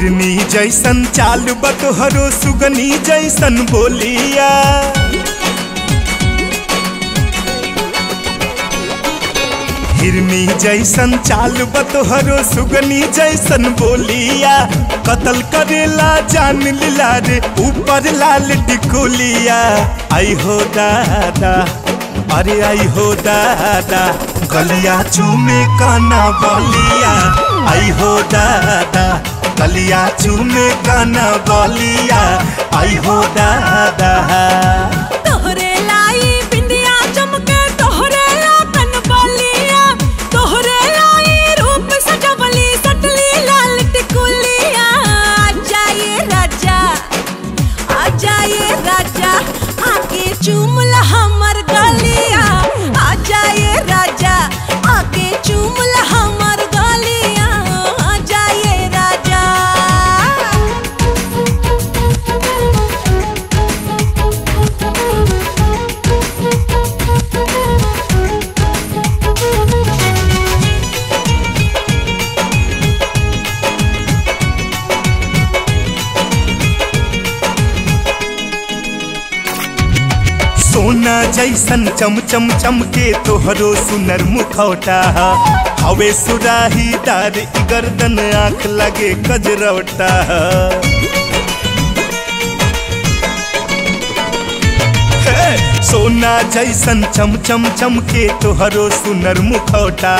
जैसन चाल बतोहरो सुगनी जैसन बोलिया। हिरनी जैसन चाल बतोहरो सुगनी जैसन बोलिया। कतल करेला जान लीला रे, ऊपर लाल टिकुलिया। आई हो दादा, अरे आई हो दादा, गलिया चूमे काना बलिया। आई हो दादा गलिया चूमे कन बलिया आई हो दादा। सोना जैसन चम चम चमके तोहरो सुनर मुखौटा। हवे सुराही दार गर्दन आँख लगे कजरौटा सोना जैसन चम चम चमके तोहरो सुनर मुखौटा।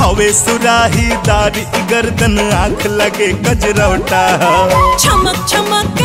हवे सुराही दार गर्दन आँख लगे कजरौटा चमक चमक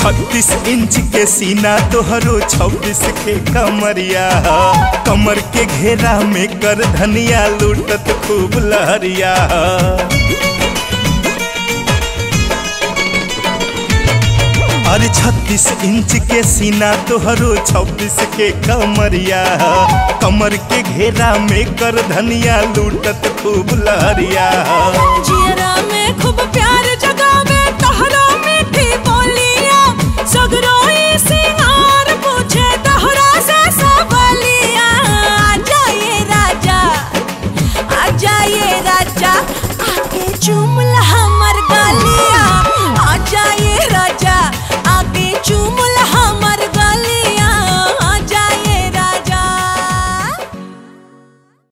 छत्तीस इंच के सीना तोहरो छब्बीस के कमरिया। कमर के घेरा में कर धनिया लूटत खूब लहरिया। अरे छत्तीस इंच के सीना तोहरो छब्बीस के कमरिया। कमर के घेरा में कर धनिया लूटत खूब लहरिया। जा। आके चुमला हमर गालिया।